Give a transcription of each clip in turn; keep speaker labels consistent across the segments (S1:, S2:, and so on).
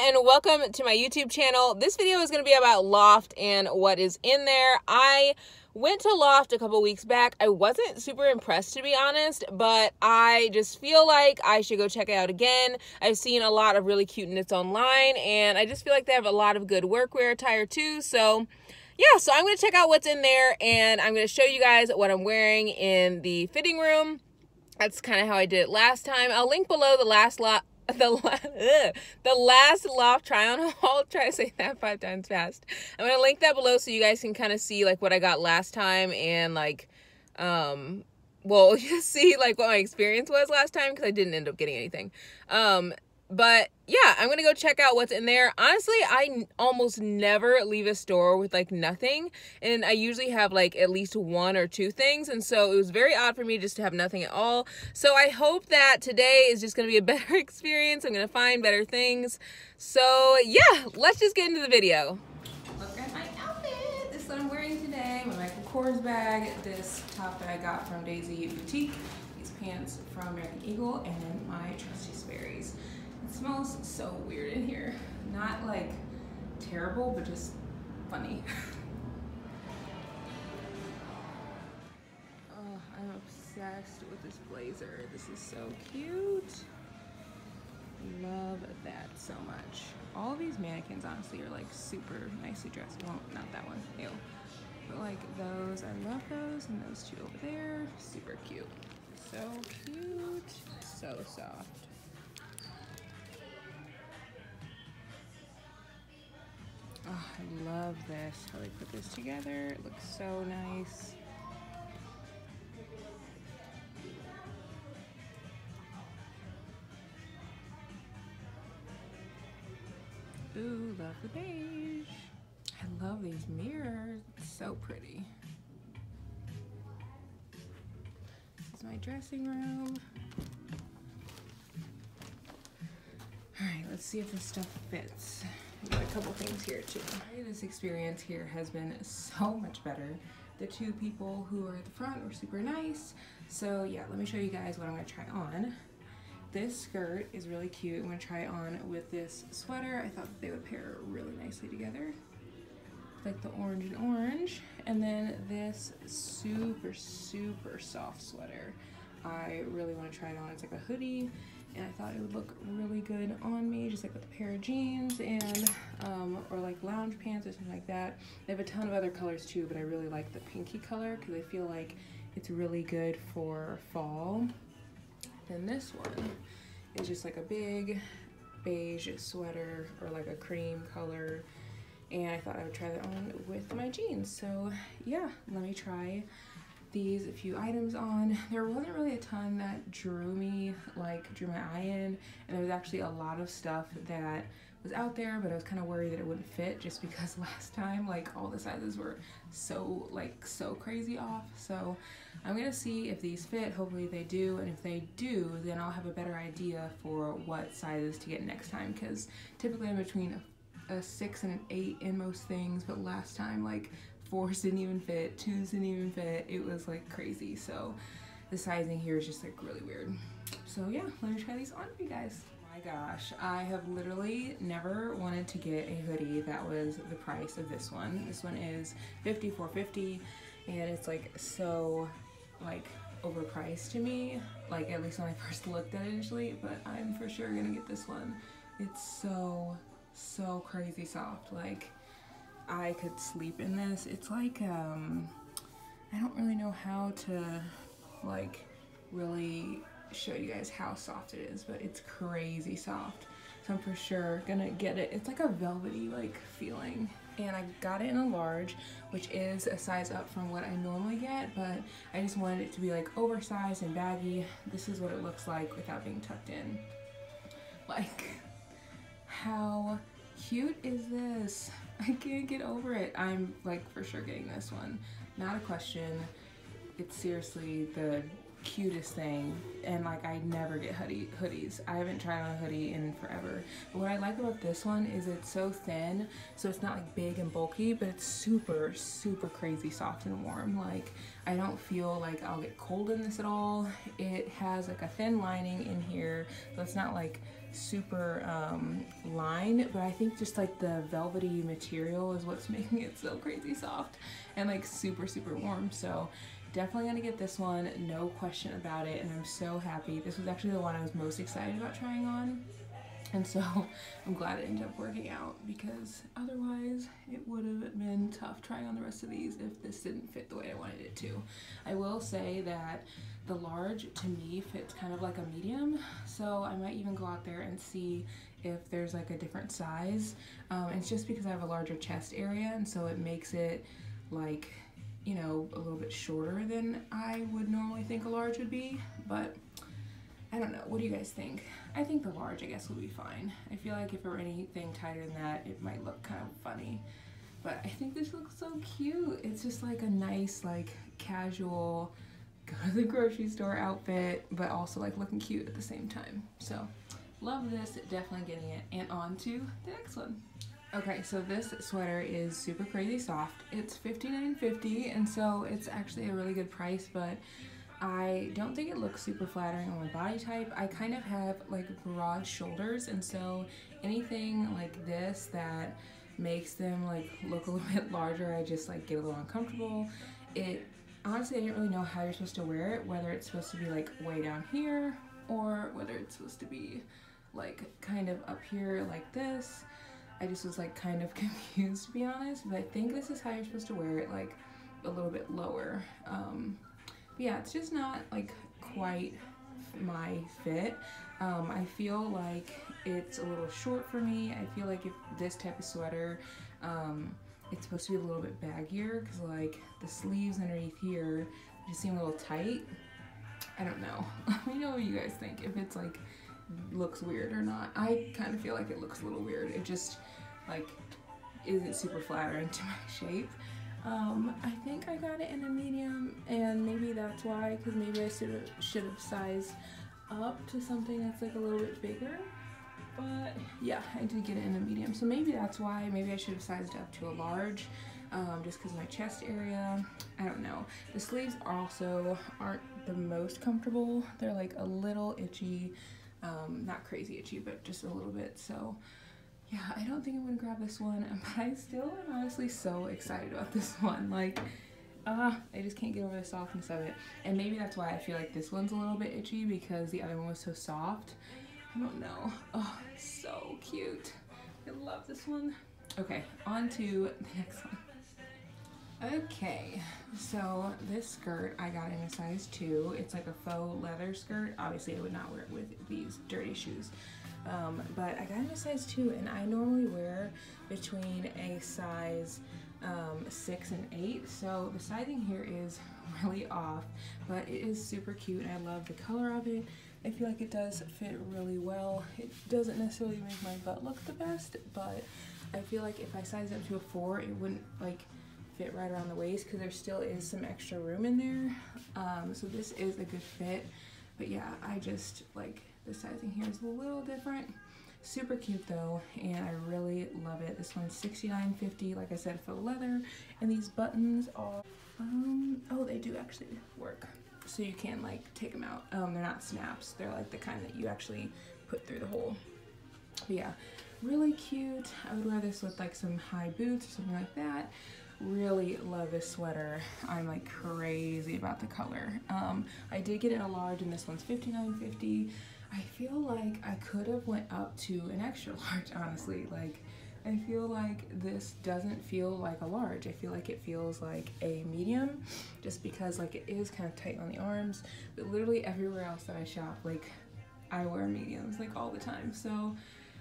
S1: and welcome to my YouTube channel. This video is going to be about Loft and what is in there. I went to Loft a couple weeks back. I wasn't super impressed to be honest, but I just feel like I should go check it out again. I've seen a lot of really cute knits online and I just feel like they have a lot of good workwear attire too. So yeah, so I'm going to check out what's in there and I'm going to show you guys what I'm wearing in the fitting room. That's kind of how I did it last time. I'll link below the last lot the ugh, the last loft try on haul try to say that five times fast. I'm gonna link that below so you guys can kind of see like what i got last time and like um well you see like what my experience was last time because i didn't end up getting anything. Um but yeah, I'm gonna go check out what's in there. Honestly, I almost never leave a store with like nothing, and I usually have like at least one or two things, and so it was very odd for me just to have nothing at all. So I hope that today is just gonna be a better experience. I'm gonna find better things. So yeah, let's just get into the video. Look at my outfit. This is what I'm wearing today. My Michael Kors bag, this top that I got from Daisy Boutique, these pants from American Eagle, and my trusty Sperry's. It smells so weird in here. Not like terrible, but just funny. oh, I'm obsessed with this blazer. This is so cute. Love that so much. All of these mannequins honestly are like super nicely dressed. Well, not that one, ew. But like those, I love those, and those two over there, super cute. So cute, so soft. Oh, I love this, how they put this together. It looks so nice. Ooh, love the beige. I love these mirrors. It's so pretty. This is my dressing room. All right, let's see if this stuff fits a couple things here too. This experience here has been so much better. The two people who are at the front were super nice. So yeah, let me show you guys what I'm gonna try on. This skirt is really cute. I'm gonna try it on with this sweater. I thought they would pair really nicely together. Like the orange and orange. And then this super, super soft sweater. I really wanna try it on. It's like a hoodie and I thought it would look really good on me just like with a pair of jeans and um, or like lounge pants or something like that. They have a ton of other colors too but I really like the pinky color because I feel like it's really good for fall. Then this one is just like a big beige sweater or like a cream color and I thought I would try that on with my jeans. So yeah let me try these a few items on. There wasn't really a ton that drew me, like drew my eye in, and there was actually a lot of stuff that was out there, but I was kind of worried that it wouldn't fit just because last time, like all the sizes were so, like so crazy off. So I'm gonna see if these fit, hopefully they do, and if they do, then I'll have a better idea for what sizes to get next time, because typically I'm between a, a six and an eight in most things, but last time, like fours didn't even fit, twos didn't even fit. It was like crazy. So the sizing here is just like really weird. So yeah, let me try these on for you guys. My gosh, I have literally never wanted to get a hoodie that was the price of this one. This one is $54.50 and it's like so like overpriced to me like at least when I first looked at it initially but I'm for sure gonna get this one it's so so crazy soft like I could sleep in this. It's like, um, I don't really know how to like really show you guys how soft it is, but it's crazy soft. So I'm for sure gonna get it. It's like a velvety like feeling. And I got it in a large, which is a size up from what I normally get, but I just wanted it to be like oversized and baggy. This is what it looks like without being tucked in. Like, how cute is this? I can't get over it. I'm like for sure getting this one. Not a question. It's seriously the cutest thing and like I never get hoodie hoodies I haven't tried on a hoodie in forever but what I like about this one is it's so thin so it's not like big and bulky but it's super super crazy soft and warm like I don't feel like I'll get cold in this at all it has like a thin lining in here so it's not like super um, line, but I think just like the velvety material is what's making it so crazy soft and like super, super warm. So definitely gonna get this one, no question about it, and I'm so happy. This was actually the one I was most excited about trying on. And so I'm glad it ended up working out because otherwise it would have been tough trying on the rest of these if this didn't fit the way I wanted it to. I will say that the large to me fits kind of like a medium, so I might even go out there and see if there's like a different size. Um, it's just because I have a larger chest area and so it makes it like, you know, a little bit shorter than I would normally think a large would be, but I don't know. What do you guys think? I think the large, I guess, would be fine. I feel like if it were anything tighter than that, it might look kind of funny. But I think this looks so cute. It's just like a nice, like, casual, go to the grocery store outfit, but also like looking cute at the same time. So, love this. Definitely getting it. And on to the next one. Okay, so this sweater is super crazy soft. It's $59.50, and so it's actually a really good price, but I don't think it looks super flattering on my body type. I kind of have like broad shoulders and so anything like this that makes them like look a little bit larger, I just like get a little uncomfortable. It honestly, I didn't really know how you're supposed to wear it, whether it's supposed to be like way down here or whether it's supposed to be like kind of up here like this. I just was like kind of confused to be honest, but I think this is how you're supposed to wear it like a little bit lower. Um, yeah, it's just not like quite my fit. Um, I feel like it's a little short for me. I feel like if this type of sweater, um, it's supposed to be a little bit baggier because like the sleeves underneath here just seem a little tight. I don't know. Let me know what you guys think. If it's like looks weird or not. I kind of feel like it looks a little weird. It just like isn't super flattering to my shape. Um, I think I got it in a medium, and maybe that's why, because maybe I should have should have sized up to something that's like a little bit bigger. But yeah, I did get it in a medium, so maybe that's why. Maybe I should have sized up to a large, um, just because my chest area. I don't know. The sleeves also aren't the most comfortable. They're like a little itchy, um, not crazy itchy, but just a little bit. So yeah, I don't think I'm gonna grab this one, but I still am honestly so excited about this one. Like, uh, I just can't get over the softness of it. And maybe that's why I feel like this one's a little bit itchy because the other one was so soft. I don't know. Oh, so cute. I love this one. Okay, on to the next one. Okay, so this skirt I got in a size 2. It's like a faux leather skirt. Obviously I would not wear it with these dirty shoes. Um, but I got in a size 2 and I normally wear between a size um, 6 and 8 so the sizing here is really off but it is super cute and I love the color of it. I feel like it does fit really well. It doesn't necessarily make my butt look the best but I feel like if I size up to a 4 it wouldn't like fit right around the waist because there still is some extra room in there um, so this is a good fit but yeah I just like the sizing here is a little different. Super cute though, and I really love it. This one's $69.50, like I said, for leather. And these buttons are, um, oh, they do actually work. So you can like take them out. Um, they're not snaps. They're like the kind that you actually put through the hole. But yeah, really cute. I would wear this with like some high boots or something like that really love this sweater. I'm like crazy about the color. Um, I did get it in a large and this one's $59.50. I feel like I could have went up to an extra large, honestly. Like, I feel like this doesn't feel like a large. I feel like it feels like a medium just because like it is kind of tight on the arms. But literally everywhere else that I shop, like I wear mediums like all the time. So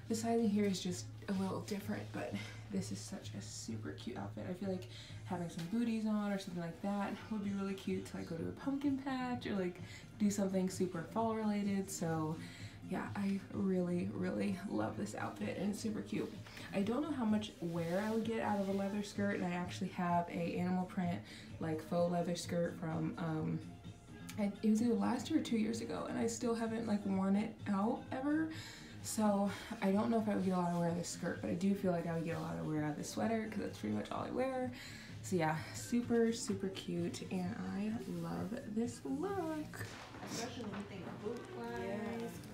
S1: the sizing here is just a little different, but this is such a super cute outfit. I feel like having some booties on or something like that would be really cute to like go to a pumpkin patch or like do something super fall related. So yeah, I really, really love this outfit and it's super cute. I don't know how much wear I would get out of a leather skirt and I actually have a animal print like faux leather skirt from um, I, it was either last year or two years ago and I still haven't like worn it out ever. So I don't know if I would get a lot of wear out of this skirt, but I do feel like I would get a lot of wear out of this sweater because that's pretty much all I wear. So yeah, super, super cute, and I love this look.
S2: Especially when you think boot wise.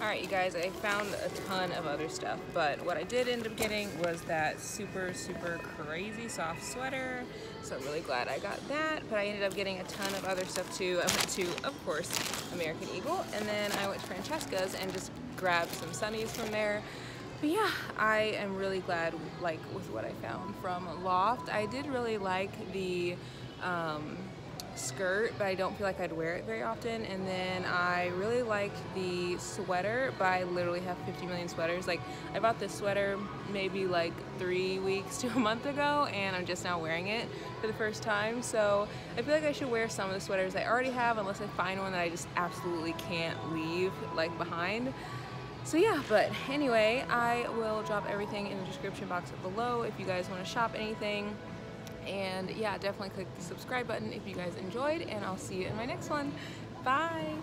S1: Alright you guys, I found a ton of other stuff, but what I did end up getting was that super, super crazy soft sweater. So I'm really glad I got that, but I ended up getting a ton of other stuff too. I went to, of course, American Eagle, and then I went to Francesca's and just grabbed some sunnies from there. But yeah, I am really glad like with what I found from Loft. I did really like the um, skirt, but I don't feel like I'd wear it very often. And then I really like the sweater, but I literally have 50 million sweaters. Like I bought this sweater maybe like three weeks to a month ago, and I'm just now wearing it for the first time. So I feel like I should wear some of the sweaters I already have, unless I find one that I just absolutely can't leave like behind. So yeah, but anyway, I will drop everything in the description box below if you guys want to shop anything. And yeah, definitely click the subscribe button if you guys enjoyed, and I'll see you in my next one. Bye!